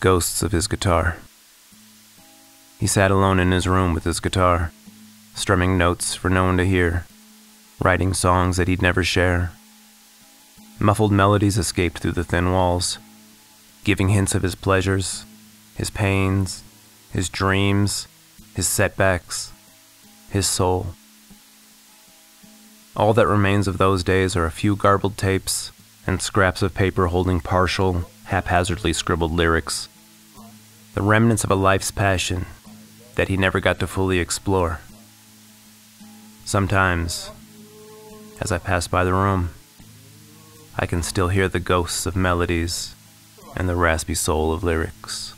ghosts of his guitar. He sat alone in his room with his guitar, strumming notes for no one to hear, writing songs that he'd never share. Muffled melodies escaped through the thin walls, giving hints of his pleasures, his pains, his dreams, his setbacks, his soul. All that remains of those days are a few garbled tapes and scraps of paper holding partial, haphazardly scribbled lyrics. The remnants of a life's passion that he never got to fully explore. Sometimes, as I pass by the room, I can still hear the ghosts of melodies and the raspy soul of lyrics.